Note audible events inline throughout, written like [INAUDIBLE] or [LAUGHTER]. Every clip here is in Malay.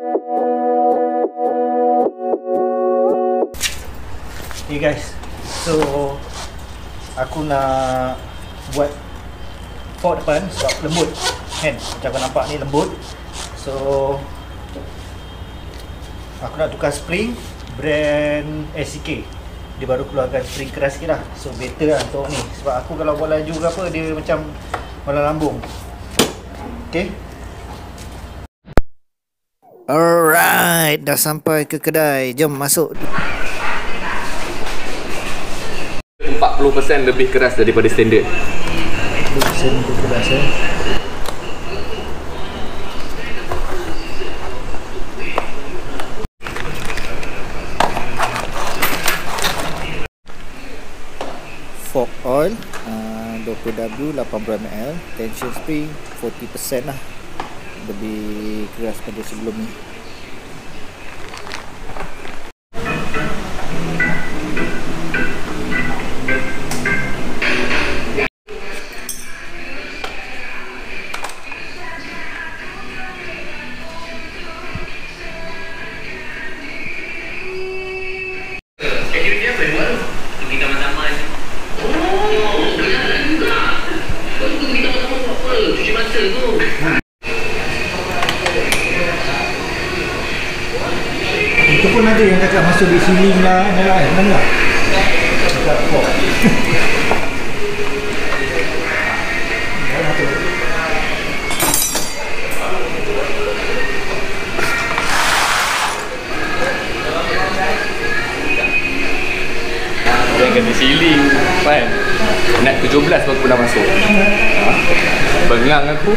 Okay guys So Aku nak Buat Fork depan Sebab lembut. Kan Macam kau nampak ni lembut. So Aku nak tukar spring Brand SCK Dia baru keluarkan spring keras sikit lah. So better lah untuk ni. Sebab aku kalau buat laju ke apa Dia macam Malah lambung. Okay Alright, dah sampai ke kedai. Jom masuk. 40% lebih keras daripada standard. Lusen tu keras eh. Fork oil uh, 20W 80ml tension spring 40% lah lebih keras pada sebelum ni Itu pun ada yang cakap masuk di ceiling lah Mana lah Mana lah Yang kena ceiling kan. Nak 17 baru aku dah masuk. Ha? Bengang aku.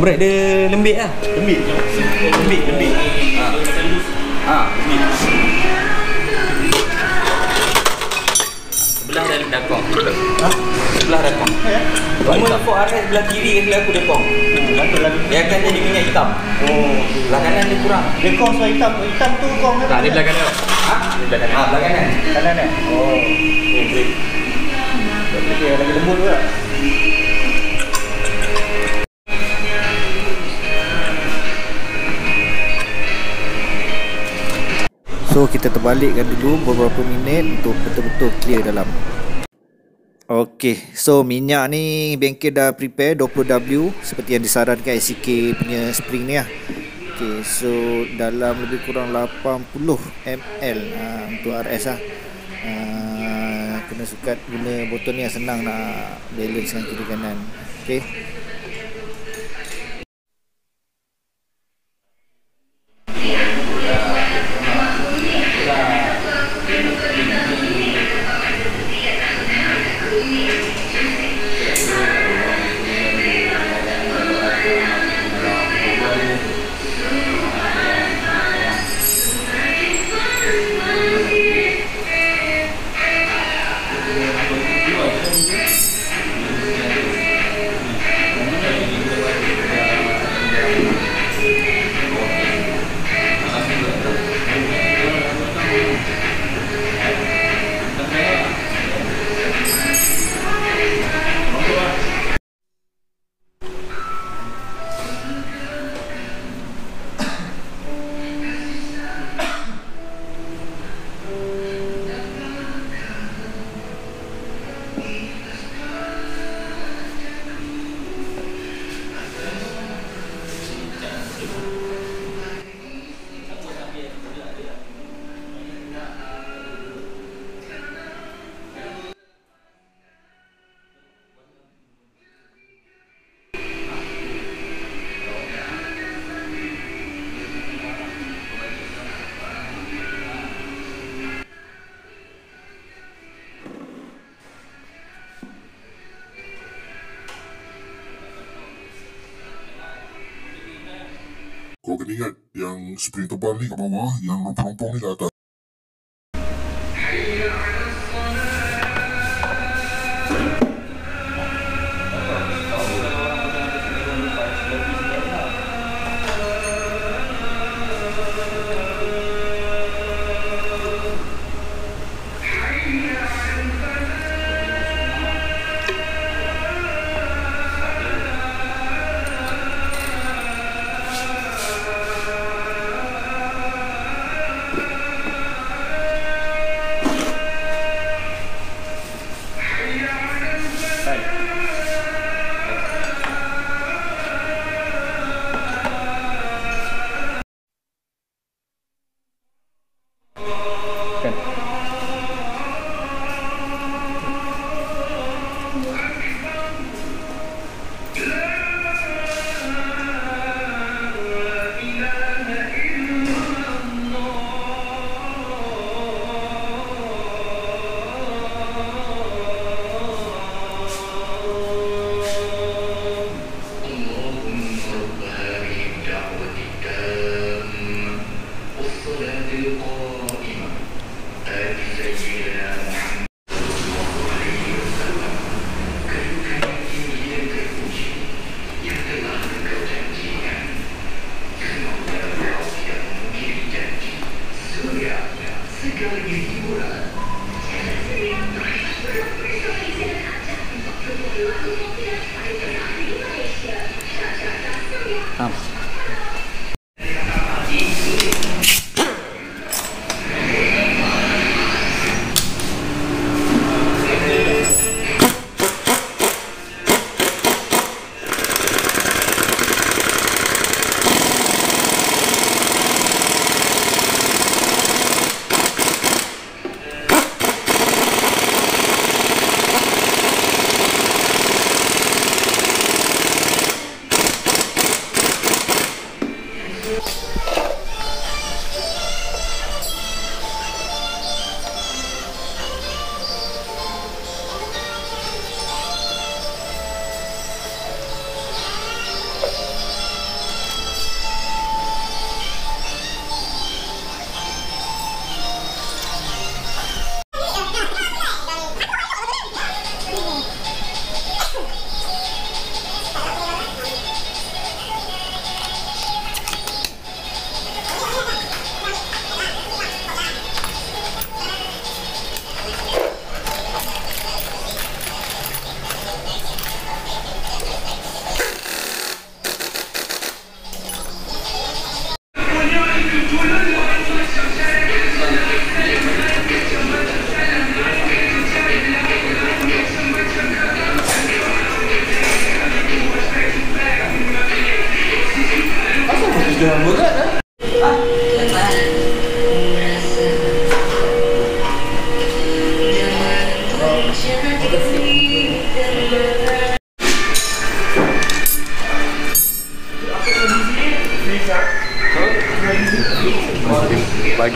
Kau break dia lembik lah. Lembik. Lembik, lembik. Ha. Ha, lembik. Sebelah dah dah kong. Ha? Sebelah dah kong. Ya? Cuma Ford RS sebelah kiri ke sebelah aku dia kong. Lagu lagu. Dia akan jadi minyak hitam. Oh. Sebelah kanan dia kurang. Dia kong sebab hitam. Hitam tu kong kan? Tak, dia belah kanan. Ha? Dia belah kanan. Ha, belah kanan. Kanan eh? Oh. Oh, break. Okey, lagi lembut juga. So kita terbalikkan dulu beberapa minit untuk betul-betul clear dalam. Okey, so minyak ni bengkel dah prepare 20W seperti yang disarankan ICK punya spring ni lah. Okey, so dalam lebih kurang 80 ml ha, untuk RS lah. Ha, kena sukat guna botol ni yang senang nak balance dengan kiri kanan. Okey. Kau kena ingat yang spring tebal ni kat bawah, yang rompong-rompong ni kat atas. Bagi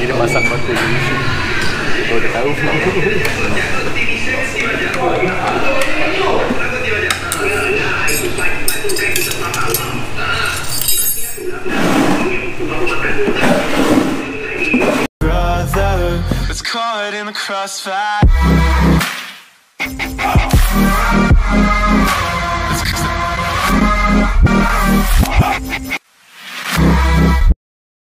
dia pasang batu. Kau dah tahu [LAUGHS]